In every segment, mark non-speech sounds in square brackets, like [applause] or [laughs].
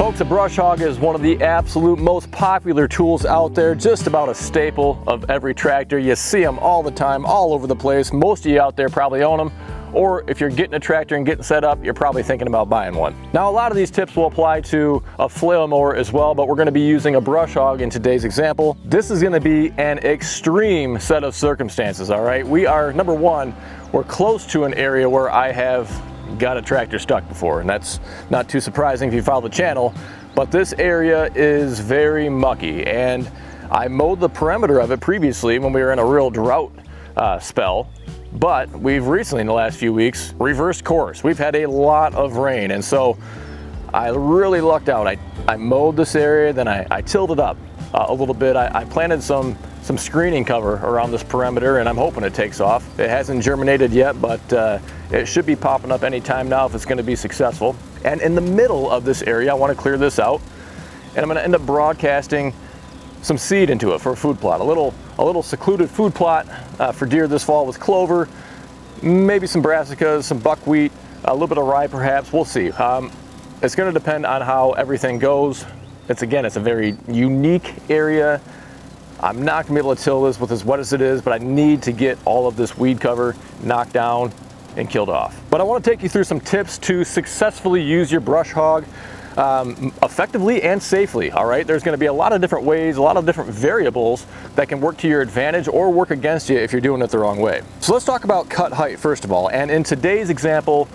Folks, a brush hog is one of the absolute most popular tools out there, just about a staple of every tractor. You see them all the time, all over the place. Most of you out there probably own them or if you're getting a tractor and getting set up, you're probably thinking about buying one. Now, a lot of these tips will apply to a flail mower as well, but we're gonna be using a brush hog in today's example. This is gonna be an extreme set of circumstances, all right? We are, number one, we're close to an area where I have got a tractor stuck before, and that's not too surprising if you follow the channel, but this area is very mucky, and I mowed the perimeter of it previously when we were in a real drought uh, spell, but we've recently, in the last few weeks, reversed course. We've had a lot of rain, and so I really lucked out. I, I mowed this area, then I, I tilled it up uh, a little bit. I, I, planted some, some screening cover around this perimeter, and I'm hoping it takes off. It hasn't germinated yet, but uh, it should be popping up any time now if it's gonna be successful. And in the middle of this area, I wanna clear this out, and I'm gonna end up broadcasting some seed into it for a food plot. A little, a little secluded food plot uh, for deer this fall with clover, maybe some brassicas, some buckwheat, a little bit of rye perhaps, we'll see. Um, it's gonna depend on how everything goes. It's again, it's a very unique area. I'm not gonna be able to till this with as wet as it is, but I need to get all of this weed cover knocked down and killed off. But I wanna take you through some tips to successfully use your brush hog um, effectively and safely, all right? There's gonna be a lot of different ways, a lot of different variables that can work to your advantage or work against you if you're doing it the wrong way. So let's talk about cut height first of all. And in today's example,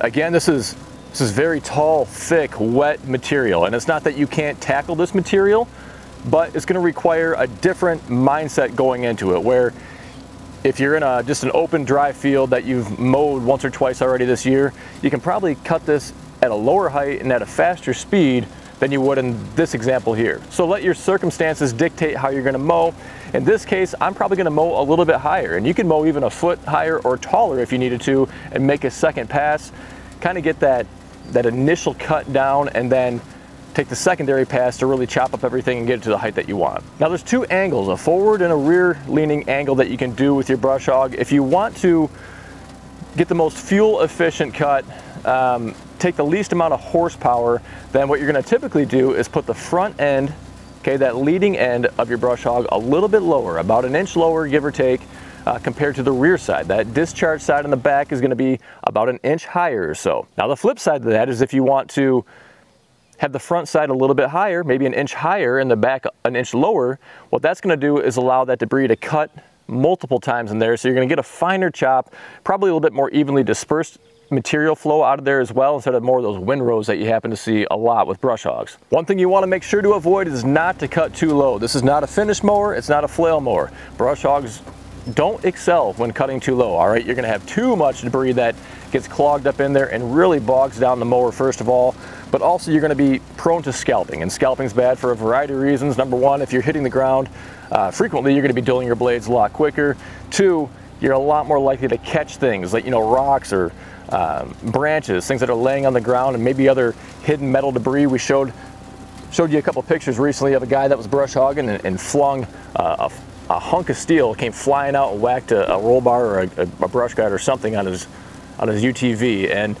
again, this is, this is very tall, thick, wet material. And it's not that you can't tackle this material, but it's gonna require a different mindset going into it where if you're in a just an open dry field that you've mowed once or twice already this year, you can probably cut this at a lower height and at a faster speed than you would in this example here. So let your circumstances dictate how you're gonna mow. In this case, I'm probably gonna mow a little bit higher and you can mow even a foot higher or taller if you needed to and make a second pass, kind of get that, that initial cut down and then take the secondary pass to really chop up everything and get it to the height that you want. Now there's two angles, a forward and a rear leaning angle that you can do with your brush hog. If you want to get the most fuel efficient cut, um, take the least amount of horsepower, then what you're gonna typically do is put the front end, okay, that leading end of your brush hog a little bit lower, about an inch lower, give or take, uh, compared to the rear side. That discharge side in the back is gonna be about an inch higher or so. Now the flip side of that is if you want to have the front side a little bit higher, maybe an inch higher and the back an inch lower, what that's gonna do is allow that debris to cut multiple times in there. So you're gonna get a finer chop, probably a little bit more evenly dispersed material flow out of there as well instead of more of those windrows that you happen to see a lot with brush hogs. One thing you want to make sure to avoid is not to cut too low. This is not a finish mower, it's not a flail mower. Brush hogs don't excel when cutting too low, all right? You're gonna have too much debris that gets clogged up in there and really bogs down the mower first of all, but also you're gonna be prone to scalping, and scalping is bad for a variety of reasons. Number one, if you're hitting the ground uh, frequently, you're gonna be dulling your blades a lot quicker. Two, you're a lot more likely to catch things like, you know, rocks or um, branches, things that are laying on the ground, and maybe other hidden metal debris. We showed showed you a couple pictures recently of a guy that was brush hogging and, and flung uh, a, a, hunk of steel, came flying out and whacked a, a roll bar or a, a, brush guide or something on his on his UTV. And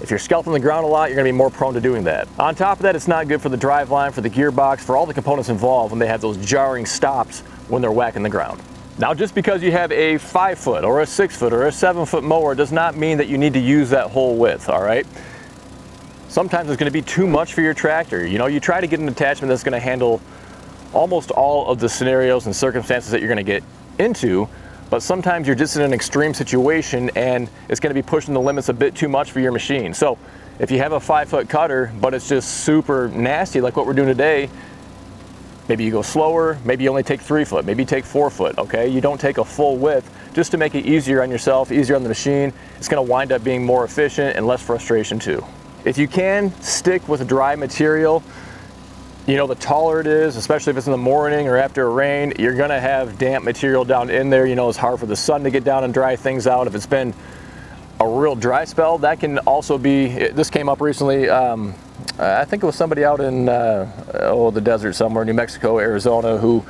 if you're scalping the ground a lot, you're gonna be more prone to doing that. On top of that, it's not good for the drive line, for the gearbox, for all the components involved when they have those jarring stops when they're whacking the ground. Now just because you have a five foot or a six foot or a seven foot mower does not mean that you need to use that whole width, all right? Sometimes it's gonna be too much for your tractor. You know, you try to get an attachment that's gonna handle almost all of the scenarios and circumstances that you're gonna get into, but sometimes you're just in an extreme situation and it's gonna be pushing the limits a bit too much for your machine. So if you have a five foot cutter, but it's just super nasty like what we're doing today, Maybe you go slower, maybe you only take three foot, maybe you take four foot, okay? You don't take a full width just to make it easier on yourself, easier on the machine. It's gonna wind up being more efficient and less frustration too. If you can stick with a dry material, you know, the taller it is, especially if it's in the morning or after a rain, you're gonna have damp material down in there. You know, it's hard for the sun to get down and dry things out. If it's been a real dry spell, that can also be, this came up recently, um, I think it was somebody out in uh, oh the desert somewhere, New Mexico, Arizona, who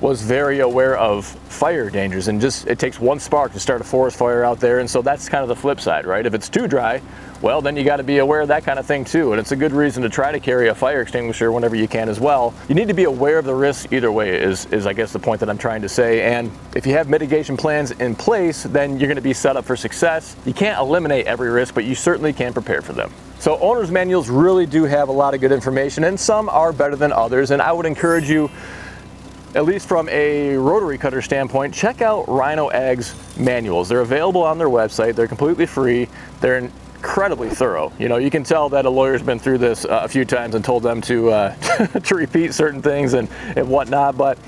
was very aware of fire dangers and just it takes one spark to start a forest fire out there. And so that's kind of the flip side right? If it's too dry well then you got to be aware of that kind of thing too. And it's a good reason to try to carry a fire extinguisher whenever you can as well. You need to be aware of the risks either way is is i guess the point that i'm trying to say. And if you have mitigation plans in place then you're going to be set up for success. You can't eliminate every risk but you certainly can prepare for them. So owner's manuals really do have a lot of good information and some are better than others. And i would encourage you at least from a rotary cutter standpoint, check out Rhino Ag's manuals. They're available on their website. They're completely free. They're incredibly thorough. You know, you can tell that a lawyer's been through this uh, a few times and told them to uh, [laughs] to repeat certain things and, and whatnot, but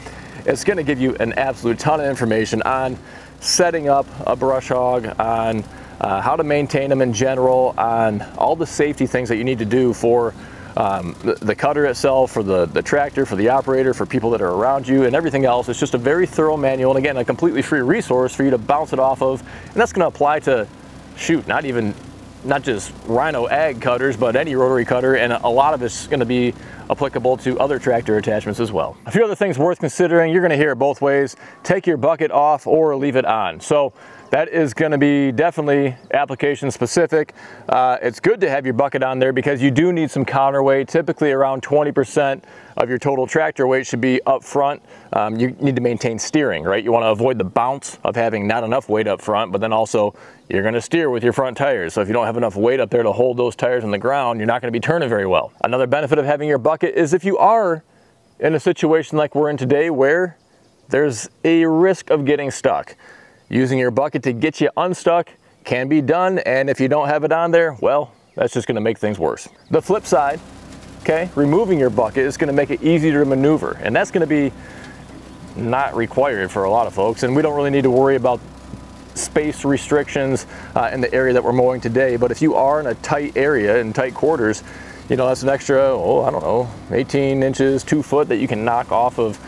it's going to give you an absolute ton of information on setting up a brush hog, on uh, how to maintain them in general, on all the safety things that you need to do for um, the, the, cutter itself, for the, the tractor, for the operator, for people that are around you, and everything else. It's just a very thorough manual, and again, a completely free resource for you to bounce it off of, and that's going to apply to, shoot, not even, not just Rhino Ag cutters, but any rotary cutter, and a lot of it's going to be applicable to other tractor attachments as well. A few other things worth considering, you're going to hear both ways. Take your bucket off or leave it on. So that is going to be definitely application specific. Uh, it's good to have your bucket on there because you do need some counterweight. Typically around 20% of your total tractor weight should be up front. Um, you need to maintain steering, right? You want to avoid the bounce of having not enough weight up front, but then also you're going to steer with your front tires. So if you don't have enough weight up there to hold those tires on the ground, you're not going to be turning very well. Another benefit of having your bucket is if you are in a situation like we're in today where there's a risk of getting stuck. Using your bucket to get you unstuck can be done, and if you don't have it on there, well, that's just gonna make things worse. The flip side, okay, removing your bucket is gonna make it easier to maneuver, and that's gonna be not required for a lot of folks, and we don't really need to worry about space restrictions uh, in the area that we're mowing today, but if you are in a tight area, in tight quarters, you know, that's an extra, oh, I don't know, 18 inches, two foot that you can knock off of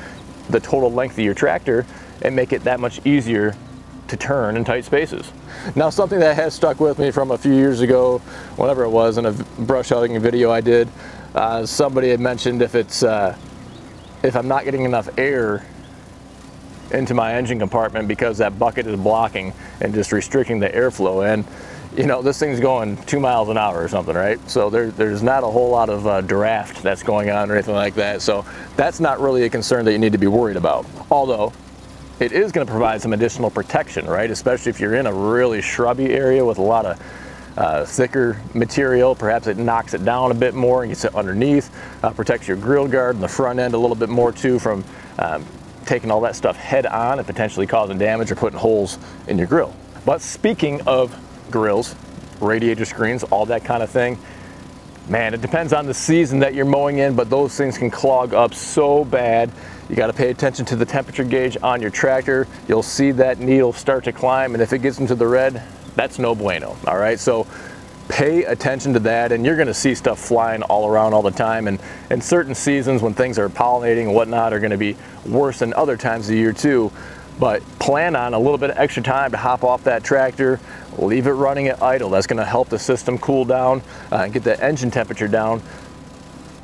the total length of your tractor and make it that much easier to turn in tight spaces. Now something that has stuck with me from a few years ago, whenever it was in a brush hogging video I did, uh, somebody had mentioned if it's uh, if I'm not getting enough air into my engine compartment because that bucket is blocking and just restricting the airflow and you know this thing's going two miles an hour or something right? So there, there's not a whole lot of uh, draft that's going on or anything like that. So that's not really a concern that you need to be worried about. Although it is going to provide some additional protection, right? Especially if you're in a really shrubby area with a lot of uh, thicker material, perhaps it knocks it down a bit more and gets it underneath, uh, protects your grill guard and the front end a little bit more too from um, taking all that stuff head on and potentially causing damage or putting holes in your grill. But speaking of grills, radiator screens, all that kind of thing, man, it depends on the season that you're mowing in, but those things can clog up so bad. You got to pay attention to the temperature gauge on your tractor. You'll see that needle start to climb, and if it gets into the red, that's no bueno. All right, so pay attention to that, and you're going to see stuff flying all around all the time. And in certain seasons, when things are pollinating and whatnot, are going to be worse than other times of the year too. But plan on a little bit of extra time to hop off that tractor, leave it running at idle. That's going to help the system cool down uh, and get the engine temperature down.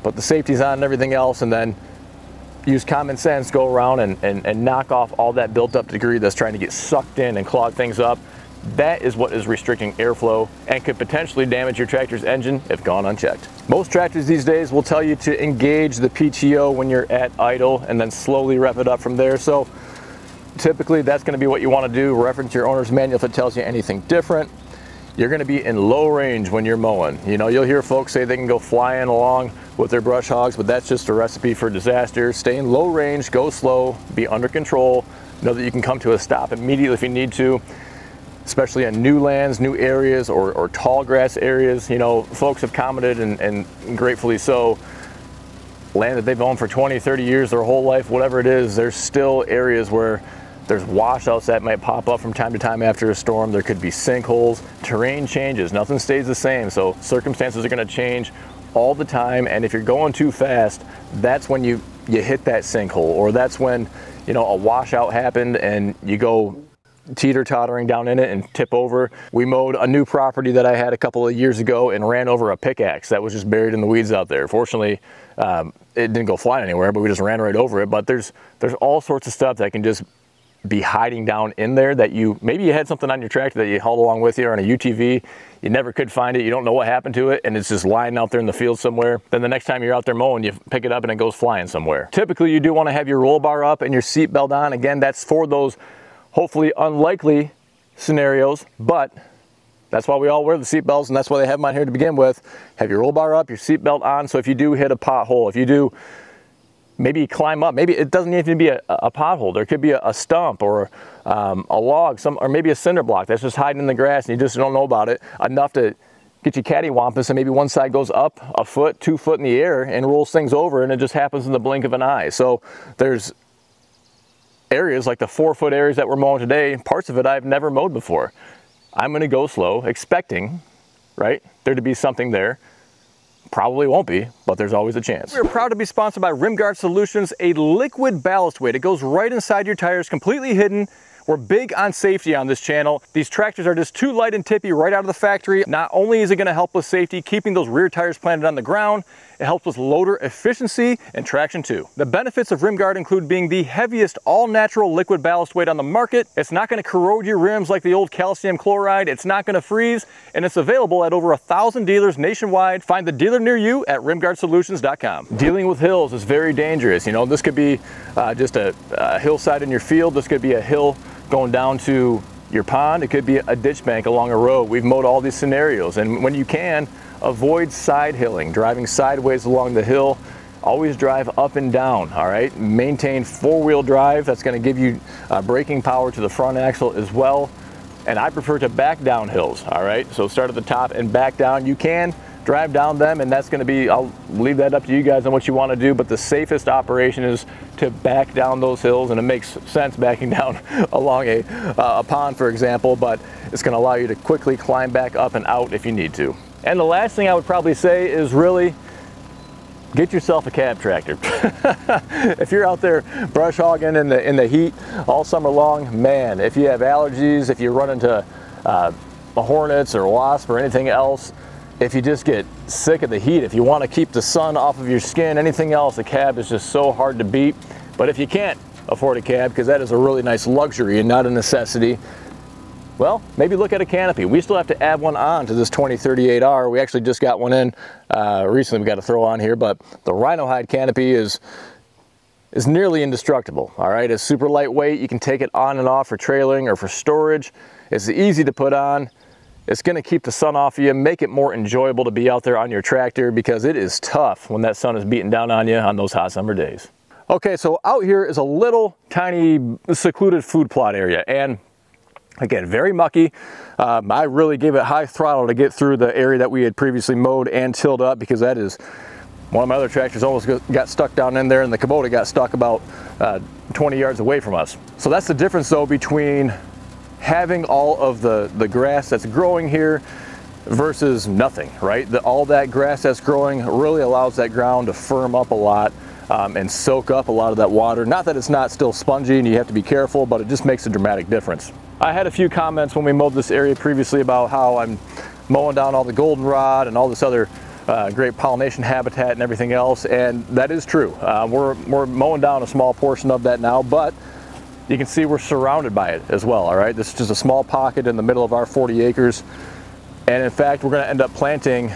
Put the safeties on and everything else, and then use common sense, go around and, and, and knock off all that built up debris that's trying to get sucked in and clog things up. That is what is restricting airflow and could potentially damage your tractor's engine if gone unchecked. Most tractors these days will tell you to engage the PTO when you're at idle and then slowly rev it up from there. So typically that's gonna be what you wanna do. Reference your owner's manual if it tells you anything different. You're gonna be in low range when you're mowing. You know, you'll hear folks say they can go flying along with their brush hogs, but that's just a recipe for disaster. Stay in low range, go slow, be under control, know that you can come to a stop immediately if you need to, especially on new lands, new areas, or, or tall grass areas. You know, folks have commented, and, and gratefully so, land that they've owned for 20, 30 years, their whole life, whatever it is, there's still areas where there's washouts that might pop up from time to time after a storm. There could be sinkholes. Terrain changes. Nothing stays the same. So circumstances are going to change all the time and if you're going too fast that's when you you hit that sinkhole or that's when you know a washout happened and you go teeter-tottering down in it and tip over. We mowed a new property that I had a couple of years ago and ran over a pickaxe that was just buried in the weeds out there. Fortunately, um, it didn't go flying anywhere, but we just ran right over it. But there's there's all sorts of stuff that can just be hiding down in there that you maybe you had something on your tractor that you hauled along with you or on a UTV you never could find it. You don't know what happened to it and it's just lying out there in the field somewhere. Then the next time you're out there mowing you pick it up and it goes flying somewhere. Typically you do want to have your roll bar up and your seat belt on. Again that's for those hopefully unlikely scenarios but that's why we all wear the seat belts and that's why they have them on here to begin with. Have your roll bar up your seat belt on so if you do hit a pothole if you do maybe climb up. Maybe it doesn't even be a, a pothole. There could be a, a stump or um, a log, some, or maybe a cinder block that's just hiding in the grass and you just don't know about it enough to get you cattywampus and maybe one side goes up a foot, two foot in the air and rolls things over and it just happens in the blink of an eye. So there's areas like the four foot areas that we're mowing today, parts of it I've never mowed before. I'm gonna go slow, expecting, right, there to be something there. Probably won't be, but there's always a chance. We're proud to be sponsored by Rim Guard Solutions, a liquid ballast weight. It goes right inside your tires, completely hidden, we're big on safety on this channel. These tractors are just too light and tippy right out of the factory. Not only is it gonna help with safety, keeping those rear tires planted on the ground, it helps with loader efficiency and traction too. The benefits of Rim Guard include being the heaviest all-natural liquid ballast weight on the market. It's not gonna corrode your rims like the old calcium chloride. It's not gonna freeze, and it's available at over a thousand dealers nationwide. Find the dealer near you at rimguardsolutions.com. Dealing with hills is very dangerous. You know, this could be uh, just a, a hillside in your field. This could be a hill going down to your pond. It could be a ditch bank along a road. We've mowed all these scenarios. And when you can, avoid side hilling, driving sideways along the hill. Always drive up and down, all right? Maintain four-wheel drive. That's gonna give you uh, braking power to the front axle as well. And I prefer to back down hills, all right? So start at the top and back down. You can drive down them and that's going to be I'll leave that up to you guys on what you want to do but the safest operation is to back down those hills and it makes sense backing [laughs] down along a, uh, a pond for example but it's going to allow you to quickly climb back up and out if you need to and the last thing I would probably say is really get yourself a cab tractor. [laughs] if you're out there brush hogging in the in the heat all summer long, man, if you have allergies, if you run into uh, hornets or wasps or anything else, if you just get sick of the heat, if you want to keep the sun off of your skin, anything else, a cab is just so hard to beat. But if you can't afford a cab, because that is a really nice luxury and not a necessity, well, maybe look at a canopy. We still have to add one on to this 2038R. We actually just got one in uh, recently we got to throw on here, but the Rhinohide canopy is is nearly indestructible, all right? It's super lightweight. You can take it on and off for trailing or for storage. It's easy to put on. It's gonna keep the sun off of you, make it more enjoyable to be out there on your tractor because it is tough when that sun is beating down on you on those hot summer days. Okay, so out here is a little tiny secluded food plot area and again, very mucky. Um, I really gave it high throttle to get through the area that we had previously mowed and tilled up because that is one of my other tractors almost got stuck down in there and the Kubota got stuck about uh, 20 yards away from us. So that's the difference though between having all of the, the grass that's growing here versus nothing, right? The, all that grass that's growing really allows that ground to firm up a lot um, and soak up a lot of that water. Not that it's not still spongy and you have to be careful, but it just makes a dramatic difference. I had a few comments when we mowed this area previously about how I'm mowing down all the goldenrod and all this other uh, great pollination habitat and everything else, and that is true. Uh, we're, we're mowing down a small portion of that now, but you can see we're surrounded by it as well, all right? This is just a small pocket in the middle of our 40 acres. And in fact, we're gonna end up planting,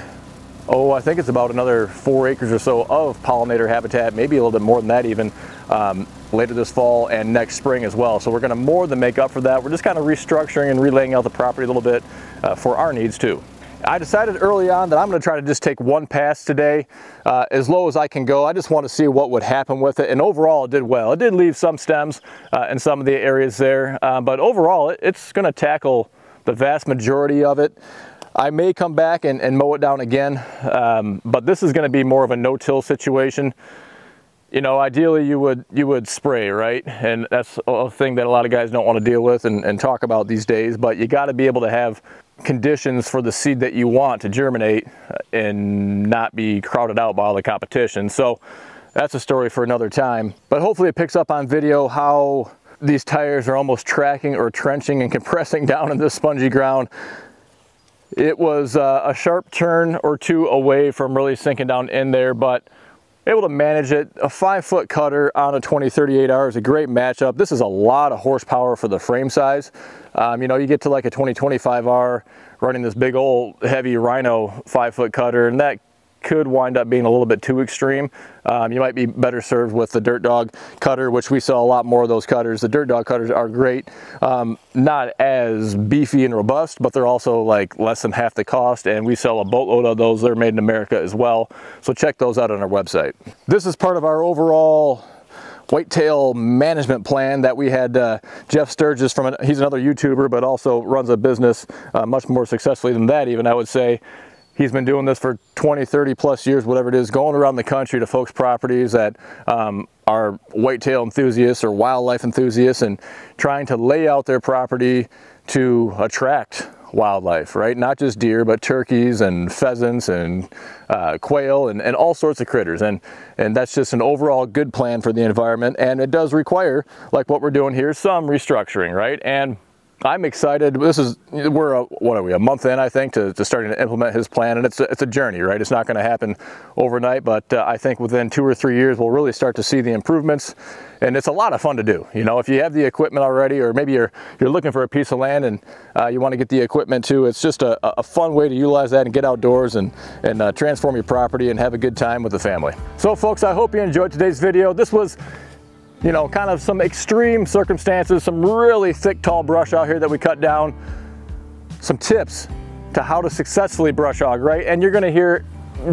oh, I think it's about another four acres or so of pollinator habitat, maybe a little bit more than that even, um, later this fall and next spring as well. So we're gonna more than make up for that. We're just kind of restructuring and relaying out the property a little bit uh, for our needs too. I decided early on that I'm going to try to just take one pass today uh, as low as I can go. I just want to see what would happen with it and overall it did well. It did leave some stems uh, in some of the areas there uh, but overall it, it's going to tackle the vast majority of it. I may come back and, and mow it down again um, but this is going to be more of a no-till situation you know, ideally you would you would spray, right? And that's a thing that a lot of guys don't want to deal with and, and talk about these days, but you got to be able to have conditions for the seed that you want to germinate and not be crowded out by all the competition. So that's a story for another time. But hopefully it picks up on video how these tires are almost tracking or trenching and [laughs] compressing down in this spongy ground. It was uh, a sharp turn or two away from really sinking down in there, but able to manage it. A five foot cutter on a 2038R is a great matchup. This is a lot of horsepower for the frame size. Um, you know, you get to like a 2025R running this big old heavy Rhino five foot cutter and that could wind up being a little bit too extreme. Um, you might be better served with the Dirt Dog cutter, which we sell a lot more of those cutters. The Dirt Dog cutters are great. Um, not as beefy and robust, but they're also like less than half the cost. And we sell a boatload of those. They're made in America as well. So check those out on our website. This is part of our overall whitetail management plan that we had uh, Jeff Sturgis from, he's another YouTuber, but also runs a business uh, much more successfully than that even, I would say. He's been doing this for 20, 30 plus years, whatever it is, going around the country to folks' properties that um, are whitetail enthusiasts or wildlife enthusiasts and trying to lay out their property to attract wildlife, right? Not just deer, but turkeys and pheasants and uh, quail and, and all sorts of critters. And, and that's just an overall good plan for the environment. And it does require, like what we're doing here, some restructuring, right? And I'm excited. This is, we're, a, what are we, a month in, I think, to, to starting to implement his plan. And it's a, it's a journey, right? It's not going to happen overnight, but uh, I think within two or three years, we'll really start to see the improvements. And it's a lot of fun to do. You know, if you have the equipment already, or maybe you're, you're looking for a piece of land and uh, you want to get the equipment too, it's just a, a, fun way to utilize that and get outdoors and, and uh, transform your property and have a good time with the family. So folks, I hope you enjoyed today's video. This was you know, kind of some extreme circumstances, some really thick, tall brush out here that we cut down, some tips to how to successfully brush hog, right? And you're gonna hear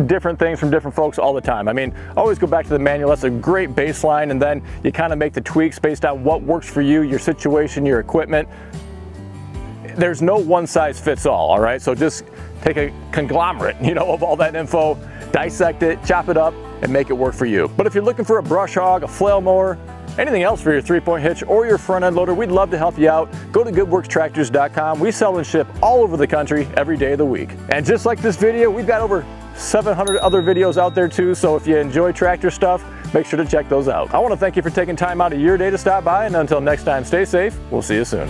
different things from different folks all the time. I mean, always go back to the manual. That's a great baseline. And then you kind of make the tweaks based on what works for you, your situation, your equipment. There's no one size fits all, all right? So just take a conglomerate, [laughs] you know, of all that info, dissect it, chop it up, and make it work for you. But if you're looking for a brush hog, a flail mower, anything else for your three-point hitch or your front end loader, we'd love to help you out. Go to goodworkstractors.com. We sell and ship all over the country every day of the week. And just like this video, we've got over 700 other videos out there too, so if you enjoy tractor stuff, make sure to check those out. I want to thank you for taking time out of your day to stop by, and until next time, stay safe. We'll see you soon.